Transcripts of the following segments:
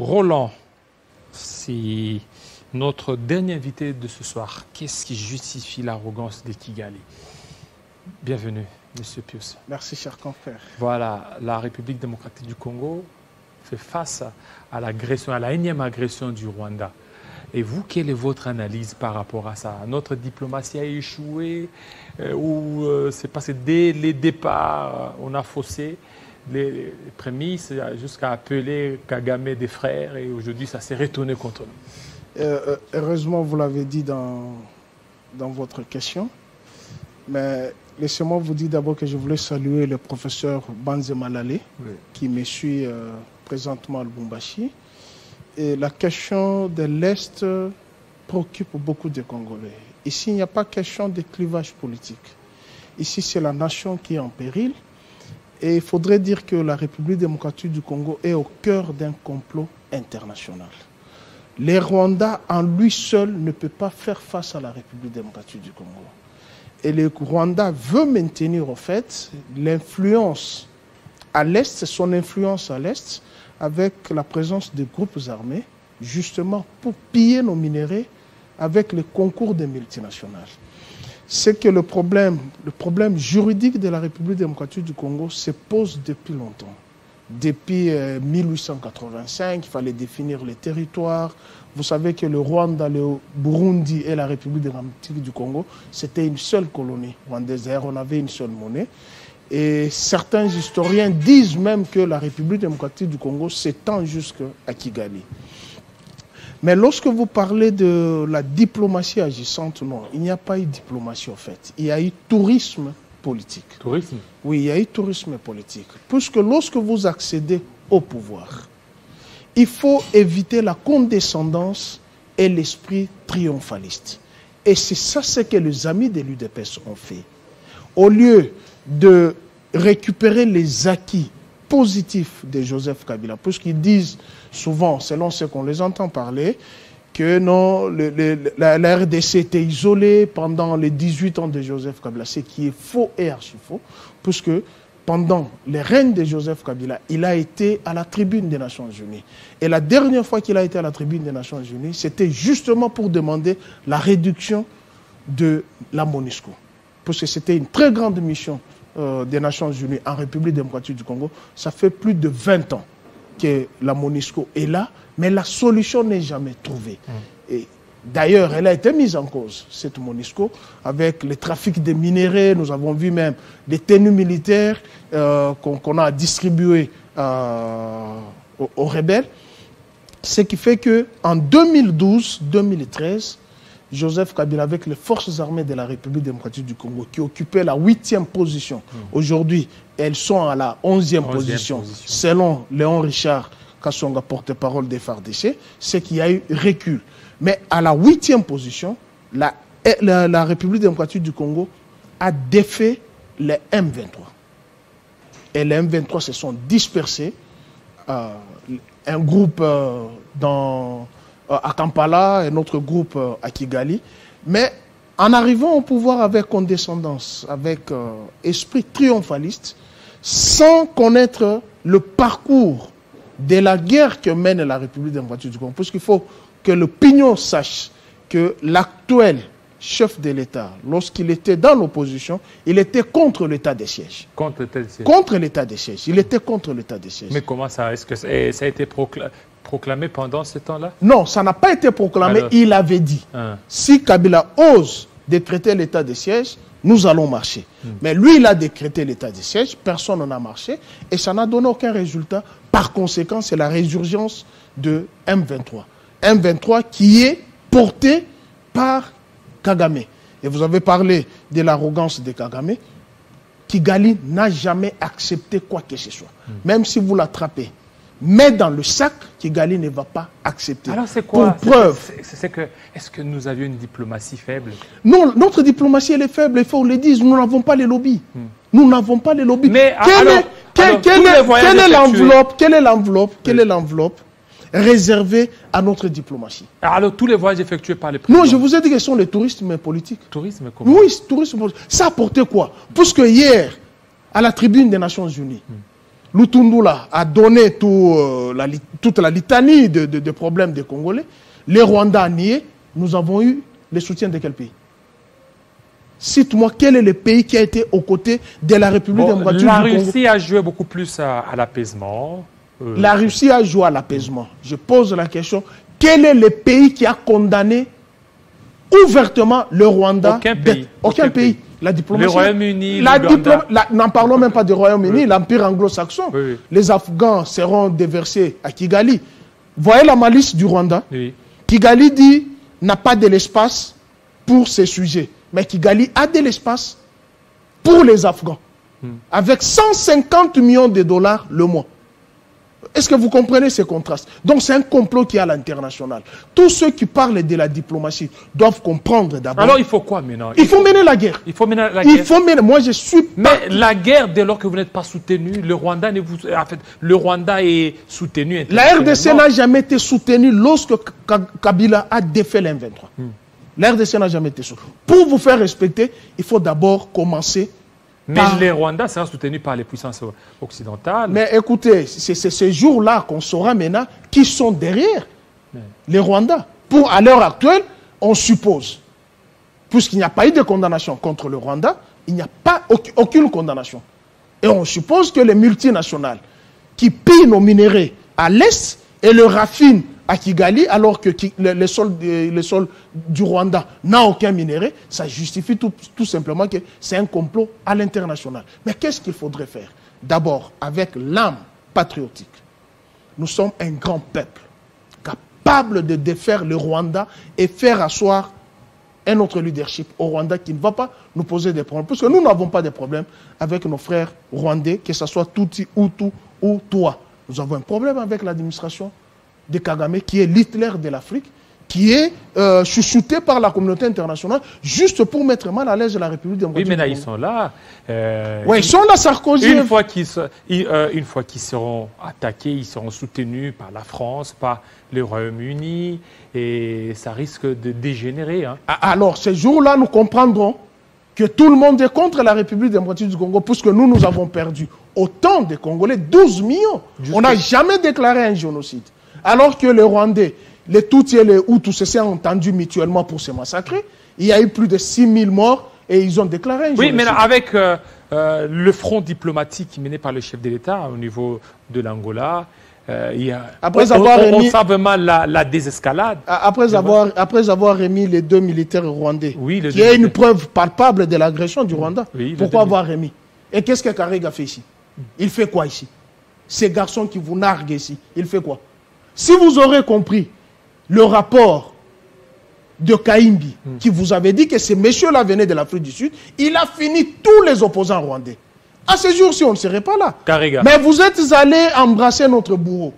Roland, c'est notre dernier invité de ce soir. Qu'est-ce qui justifie l'arrogance de Kigali? Bienvenue, Monsieur Pius. Merci, cher confrère. Voilà, la République démocratique du Congo fait face à l'agression, à la énième agression du Rwanda. Et vous, quelle est votre analyse par rapport à ça? Notre diplomatie a échoué euh, ou euh, c'est passé dès les départs, on a faussé? Les, prémices jusqu'à appeler Kagame des frères et aujourd'hui ça s'est retourné contre nous euh, Heureusement, vous l'avez dit dans, dans votre question. Mais laissez-moi vous dire d'abord que je voulais saluer le professeur Banze Malale qui me suit présentement à Lubumbashi et la question de l'Est préoccupe beaucoup de Congolais. Ici, il n'y a pas question de clivage politique. Ici, c'est la nation qui est en péril. Et il faudrait dire que la République démocratique du Congo est au cœur d'un complot international. Les Rwandais, en lui seul, ne peut pas faire face à la République démocratique du Congo. Et le Rwanda veut maintenir, au fait, l'influence à l'Est, son influence à l'Est, avec la présence des groupes armés, justement pour piller nos minéraux avec le concours des multinationales. C'est que le problème, juridique de la République démocratique du Congo se pose depuis longtemps. Depuis 1885, euh, il fallait définir les territoires. Vous savez que le Rwanda, le Burundi et la République démocratique du Congo, c'était une seule colonie rwandaise. On avait une seule monnaie. Et certains historiens disent même que la République démocratique du Congo s'étend jusqu'à Kigali. Mais lorsque vous parlez de la diplomatie agissante, non, il n'y a pas eu diplomatie en fait. Il y a eu tourisme politique. Tourisme? Oui, il y a eu tourisme politique. Puisque lorsque vous accédez au pouvoir, il faut éviter la condescendance et l'esprit triomphaliste. Et c'est ça ce que les amis de l'UDPS ont fait. Au lieu de récupérer les acquis de Joseph Kabila, puisqu'ils disent souvent, selon ce qu'on les entend parler, que non, la, RDC était isolée pendant les 18 ans de Joseph Kabila, ce qui est faux et archi faux, puisque pendant les règnes de Joseph Kabila, il a été à la tribune des Nations Unies. Et la dernière fois qu'il a été à la tribune des Nations Unies, c'était justement pour demander la réduction de la MONUSCO. Parce que c'était une très grande mission euh, des Nations Unies en République démocratique du Congo, ça fait plus de 20 ans que la MONUSCO est là, mais la solution n'est jamais trouvée. Mm. Et D'ailleurs, elle a été mise en cause, cette MONUSCO, avec le trafic de minéraux. Nous avons vu même des tenues militaires euh, qu'on a distribuées euh, aux, aux, rebelles. Ce qui fait qu'en 2012-2013, Joseph Kabila avec les forces armées de la République démocratique du Congo qui occupaient la huitième position. Hmm. Aujourd'hui, elles sont à la onzième position, position, selon Léon Richard Kassonga, porte-parole des FARDC, c'est qu'il y a eu recul. Mais à la huitième position, la, la, République démocratique du Congo a défait les M23. Et les M23 se sont dispersés. Euh, un groupe euh, dans à Kampala et notre groupe euh, à Kigali. Mais en arrivant au pouvoir avec condescendance, avec euh, esprit triomphaliste, sans connaître le parcours de la guerre que mène la République démocratique du Congo, parce qu'il faut que l'opinion sache que l'actuel chef de l'État, lorsqu'il était dans l'opposition, il était contre l'état des sièges. Contre l'état des sièges. Contre l'état des sièges. Il était contre l'état des sièges. Mais comment ça Est-ce que ça a été proclamé pendant ce temps-là? Non, ça n'a pas été proclamé. Il avait dit hein. si Kabila ose décréter l'état des sièges, nous allons marcher. Hmm. Mais lui, il a décrété l'état des sièges, personne n'en a marché, et ça n'a donné aucun résultat. Par conséquent, c'est la résurgence de M23. M23 qui est porté par Kagame. Et vous avez parlé de l'arrogance de Kagame. Kigali n'a jamais accepté quoi que ce soit. Hmm. Même si vous l'attrapez, mais dans le sac, Kigali ne va pas accepter. Alors c'est quoi? Pour preuve. C'est que, est-ce que nous avions une diplomatie faible? Non, notre diplomatie elle est faible, il faut le dise. Nous n'avons pas les lobbies. Hmm. Nous n'avons pas les lobbies. Mais quelle est l'enveloppe Quelle est l'enveloppe Quelle est l'enveloppe réservé à notre diplomatie? Alors, tous les voyages effectués par les présidents Non, je vous ai dit que ce sont les touristes politiques. Tourisme comment? Oui, tourisme politique. Ça a porté quoi? Puisque hier, à la tribune des Nations Unies, hmm. Lutundula a donné tout, euh, la, toute la litanie de, de, de, problèmes des Congolais. Les Rwandais a nié. Nous avons eu le soutien de quel pays? Cite-moi quel est le pays qui a été aux côtés de la République Bon, démocratique la du Congo? Russie a joué beaucoup plus à, à l'apaisement. Euh, La Russie a joué à l'apaisement. Je pose la question quel est le pays qui a condamné ouvertement le Rwanda Aucun pays. Aucun Aucun pays. pays. La diplomatie. Le Royaume-Uni, La diplom- N'en parlons même pas du Royaume-Uni, l'Empire anglo-saxon. Oui, oui. Les Afghans seront déversés à Kigali. Voyez la malice du Rwanda. Kigali dit n'a pas de l'espace pour ces sujets. Mais Kigali a de l'espace pour les Afghans. Avec 150 millions de dollars le mois. Est-ce que vous comprenez ces contrastes Donc c'est un complot qui est à l'international. Tous ceux qui parlent de la diplomatie doivent comprendre d'abord. Alors il faut quoi maintenant? Il faut mener la guerre. Il faut mener la Il guerre. faut mener. Moi je suis. Mais la guerre, dès lors que vous n'êtes pas soutenu, le Rwanda, ne vous, en fait, le Rwanda est soutenu. La RDC n'a jamais été soutenue lorsque Ka- Kabila a défait l'M23. La RDC n'a jamais été soutenue. Pour vous faire respecter, il faut d'abord commencer Mais par- les Rwandais seront soutenus par les puissances occidentales. Mais écoutez, c'est c'est ce jour-là qu'on saura maintenant qui sont derrière les Rwandais. Pour, à l'heure actuelle, on suppose, puisqu'il n'y a pas eu de condamnation contre le Rwanda, il n'y a pas auc- aucune condamnation. Et on suppose que les multinationales qui pillent nos minéraux à l'Est et le raffinent à Kigali, alors que le, sol, du Rwanda n'a aucun minerai, ça justifie tout, tout simplement que c'est un complot à l'international. Mais qu'est-ce qu'il faudrait faire? D'abord, avec l'âme patriotique, nous sommes un grand peuple capable de défaire le Rwanda et faire asseoir un autre leadership au Rwanda qui ne va pas nous poser des problèmes. Parce que nous n'avons pas de problème avec nos frères rwandais, que ce soit Tutsi, Hutu ou toi. Nous avons un problème avec l'administration de Kagame, qui est l'Hitler de l'Afrique, qui est euh, chouchouté par la communauté internationale, juste pour mettre mal à l'aise la République oui, démocratique. mais là, ils sont là. Euh, Ouais, ils sont là, Sarkozy. Une fois qu'ils se- ils, euh, une fois qu'ils seront attaqués, ils seront soutenus par la France, par le Royaume-Uni, et ça risque de dégénérer. hein. Ah, Alors, ce jour-là, nous comprendrons que tout le monde est contre la République démocratique du Congo, puisque nous, nous avons perdu autant de Congolais, 12 millions. Juste- On n'a jamais déclaré un génocide. Alors que les Rwandais, les Tutsis et les Hutus se sont entendus mutuellement pour se massacrer. Il y a eu plus de 6 000 morts et ils ont déclaré Oui, mais là, avec euh, euh, le front diplomatique mené par le chef de l'État au niveau de l'Angola, euh, il y a, Après on, avoir on- sent vraiment la, la désescalade. Après avoir, après avoir remis les deux militaires rwandais, Oui, qui est une preuve palpable de l'agression du Rwanda, Oui, pourquoi avoir remis Et qu'est-ce que Karega fait ici? Il fait quoi ici? Ces garçons qui vous narguent ici, il fait quoi? Si vous aurez compris le rapport de Kaimbi, Hmm. qui vous avait dit que ce monsieur-là venait de l'Afrique du Sud, il a fini tous les opposants rwandais. À ce jour-ci, on ne serait pas là. Mais vous êtes allés embrasser notre bourreau.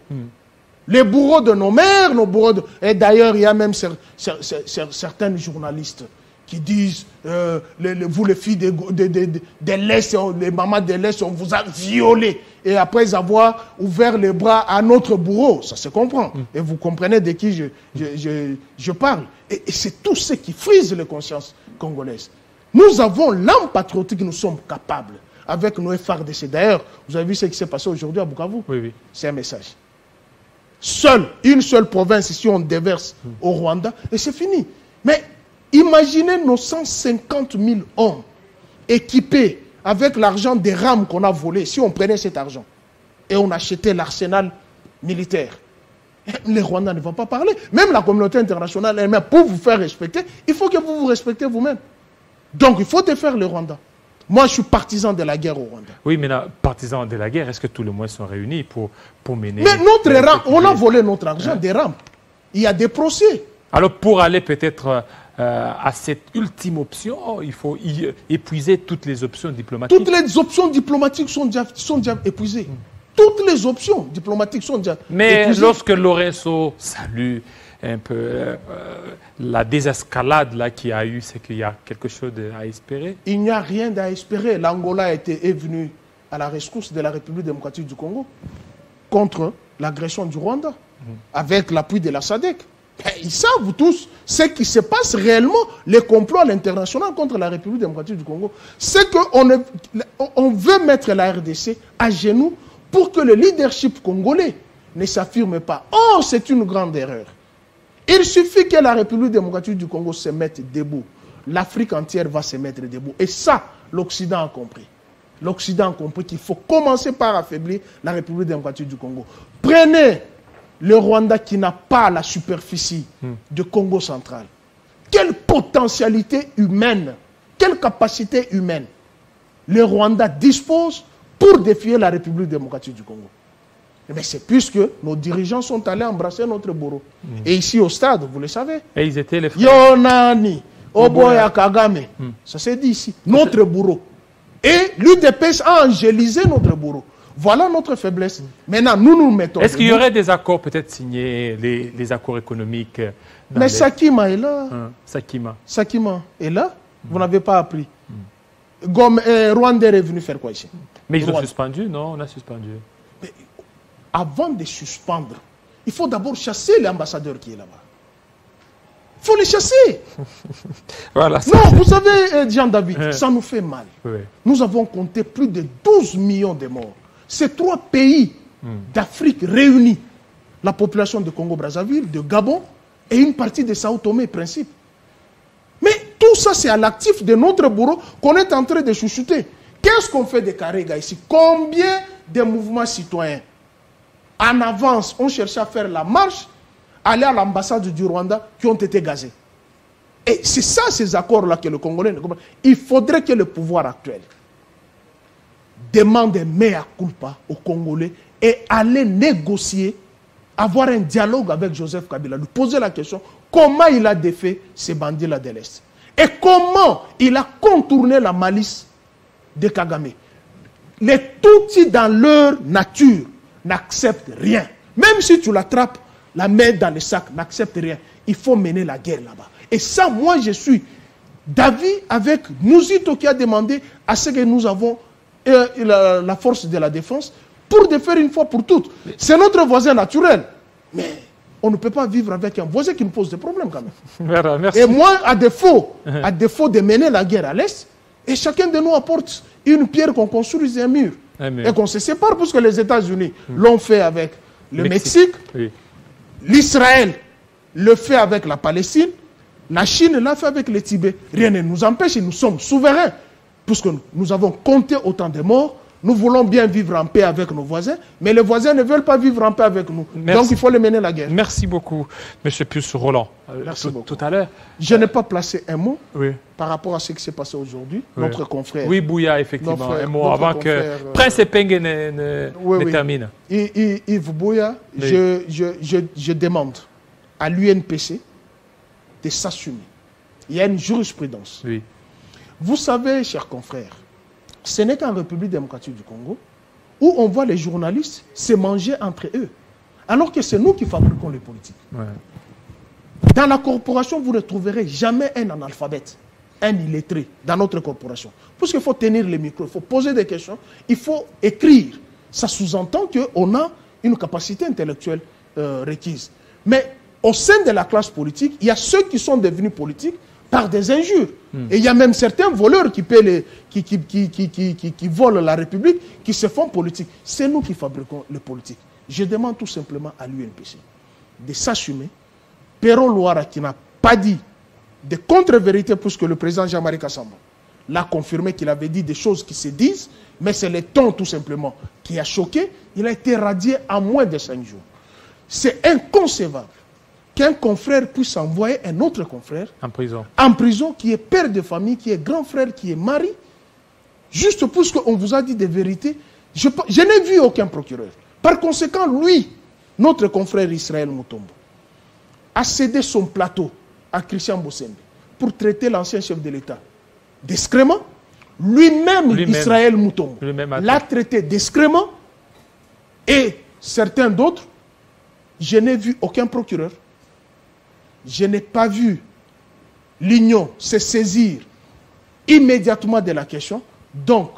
Les bourreaux de nos mères, nos bourreaux de... Et d'ailleurs, il y a même cer- cer- cer- cer- certains journalistes qui disent, euh, les- les- vous les filles de, de, de, de- de l'Est, on- les mamans de l'Est, on vous a violés. Et après avoir ouvert les bras à notre bourreau, ça se comprend. Et vous comprenez de qui je, je, je, je parle. Et, et c'est tout ce qui frise les consciences congolaises. Nous avons l'âme patriotique, nous sommes capables, avec nos FRDC. D'ailleurs, vous avez vu ce qui s'est passé aujourd'hui à Bukavu? Oui, oui. c'est un message. Seule, une seule province, ici on déverse au Rwanda, et c'est fini. Mais imaginez nos 150 000 hommes équipés avec l'argent des rames qu'on a volé, si on prenait cet argent et on achetait l'arsenal militaire. Les Rwandais ne vont pas parler. Même la communauté internationale elle-même, pour vous faire respecter, il faut que vous vous respectez vous-même. Donc il faut défaire le Rwanda. Moi, je suis partisan de la guerre au Rwanda. Oui, mais là, partisans de la guerre, est-ce que tous les moyens sont réunis pour, pour mener. Mais notre rame, on a volé notre argent des rames. Il y a des procès. Alors, pour aller peut-être euh, à cette ultime option, oh, il faut y- épuiser toutes les options diplomatiques. Toutes les options diplomatiques sont déjà, sont déjà épuisées. Toutes les options diplomatiques sont déjà Mais épuisées. lorsque Lorenzo salue un peu euh, la désescalade là qu'il y a eu, c'est qu'il y a quelque chose à espérer. Il n'y a rien à espérer. L'Angola était, est venu à la rescousse de la République démocratique du Congo contre l'agression du Rwanda, avec l'appui de la SADC. Ben, Ils savent tous ce qui se passe réellement, les complots à l'international contre la République démocratique du Congo. C'est qu'on on veut mettre la RDC à genoux pour que le leadership congolais ne s'affirme pas. Oh, c'est une grande erreur. Il suffit que la République démocratique du Congo se mette debout. L'Afrique entière va se mettre debout. Et ça, l'Occident a compris. L'Occident a compris qu'il faut commencer par affaiblir la République démocratique du Congo. Prenez le Rwanda qui n'a pas la superficie de Congo central. Quelle potentialité humaine, quelle capacité humaine le Rwanda dispose pour défier la République démocratique du Congo. Mais c'est puisque nos dirigeants sont allés embrasser notre bourreau. Et ici au stade, vous le savez, Et ils étaient les frères. Yonani, Oboya Kagame, ça s'est dit ici, notre bourreau. Et l'UDPS a angélisé notre bourreau. Voilà notre faiblesse. Maintenant, nous nous mettons. Est-ce qu'il y aurait des accords peut-être signés, les, les accords économiques euh, Mais les- Sakima est là. Hein, Sakima. Sakima est là. Vous n'avez pas appris. Gom, euh, Rwanda est venu faire quoi ici? Mais ils ont suspendu, non On a suspendu. Avant de suspendre, il faut d'abord chasser l'ambassadeur qui est là-bas. Il faut les chasser. Voilà. ça, Non, vous savez, euh, Jean David, Hein. ça nous fait mal. Oui. Nous avons compté plus de 12 millions de morts. Ces trois pays d'Afrique réunis, la population de Congo-Brazzaville, de Gabon et une partie de Sao Tomé Principe. Mais tout ça, c'est à l'actif de notre bourreau qu'on est en train de chouchouter. Qu'est-ce qu'on fait de Karega ici? Combien de mouvements citoyens? En avance ont cherché à faire la marche, aller à l'ambassade du Rwanda, qui ont été gazés et c'est ça, ces accords-là que le Congolais ne comprend. Il faudrait que le pouvoir actuel demande un mea culpa aux Congolais et aller négocier, avoir un dialogue avec Joseph Kabila, lui poser la question comment il a défait ces bandits-là de l'Est et comment il a contourné la malice de Kagame. Les Tutsis, dans leur nature, n'acceptent rien. Même si tu l'attrapes, la main dans le sac, n'accepte rien. Il faut mener la guerre là-bas. Et ça, moi, je suis d'avis avec Mouzito qui a demandé à ce que nous avons euh, la, la force de la défense pour défaire une fois pour toutes. C'est notre voisin naturel. Mais on ne peut pas vivre avec un voisin qui nous pose des problèmes quand même. Merci. Et moi, à défaut, à défaut de mener la guerre à l'Est, et chacun de nous apporte une pierre qu'on construise un mur. Un mur. Et qu'on se sépare, puisque les États-Unis l'ont fait avec le Mexique. Mexique, Oui. l'Israël le fait avec la Palestine, la Chine l'a fait avec le Tibet. Rien ne nous empêche, nous sommes souverains, puisque nous avons compté autant de morts. Nous voulons bien vivre en paix avec nos voisins, mais les voisins ne veulent pas vivre en paix avec nous. Merci. Donc il faut les mener la guerre. Merci beaucoup, M. Puce Roland. Euh, Merci tout, beaucoup. tout à l'heure. Je n'ai pas placé un mot Oui. par rapport à ce qui s'est passé aujourd'hui. Oui. Notre confrère, Oui, Bouya, effectivement. Un mot avant que euh, Prince Epenge ne, ne- Oui, ne oui. termine. Yves Bouya, je, je, je, je demande à l'UNPC de s'assumer. Il y a une jurisprudence. Oui. Vous savez, chers confrères, ce n'est qu'en République démocratique du Congo où on voit les journalistes se manger entre eux. Alors que c'est nous qui fabriquons les politiques. Ouais. Dans la corporation, vous ne trouverez jamais un analphabète, un illettré dans notre corporation. Puisqu'il faut tenir les micros, il faut poser des questions, il faut écrire. Ça sous-entend qu'on a une capacité intellectuelle euh, requise. Mais au sein de la classe politique, il y a ceux qui sont devenus politiques par des injures. Et il y a même certains voleurs qui, paient les, qui, qui, qui, qui, volent la République, qui se font politiques. C'est nous qui fabriquons les politiques. Je demande tout simplement à l'UNPC de s'assumer Perron Loara qui n'a pas dit de contre-vérité puisque le président Jean-Marie Kassamba l'a confirmé qu'il avait dit des choses qui se disent, mais c'est le ton tout simplement qui a choqué. Il a été radié en moins de cinq jours. C'est inconcevable qu'un confrère puisse envoyer un autre confrère En prison. en prison, qui est père de famille, qui est grand frère, qui est mari, juste parce qu'on vous a dit des vérités. Je, n'ai vu aucun procureur. Par conséquent, lui, notre confrère Israël Mutombo, a cédé son plateau à Christian Bossembe pour traiter l'ancien chef de l'État d'excrément. Lui-même. Israël a l'a traité d'excrément. Et certains d'autres, je n'ai vu aucun procureur. Je n'ai pas vu l'Union se saisir immédiatement de la question. Donc,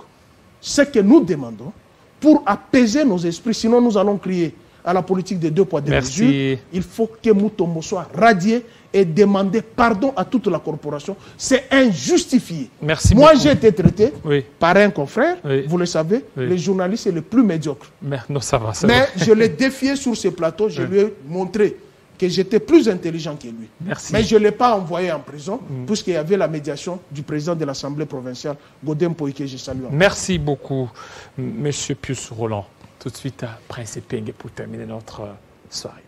ce que nous demandons, pour apaiser nos esprits, sinon nous allons crier à la politique des deux poids, deux Merci. mesures. Il faut que Moutombo soit radié et demander pardon à toute la corporation. C'est injustifié. Merci Moi, j'ai été traité Oui. par un confrère, Oui. vous le savez, Oui. le journaliste est le plus médiocre. Mais, non, ça va. ça Mais va. je l'ai défié sur ce plateau, je lui ai montré que j'étais plus intelligent que lui. Merci. Mais je ne l'ai pas envoyé en prison, puisqu'il y avait la médiation du président de l'Assemblée provinciale, Godin Poike, je salue. Merci beaucoup, M- Monsieur Pius Roland. Tout de suite, à Prince Ping pour terminer notre euh, soirée.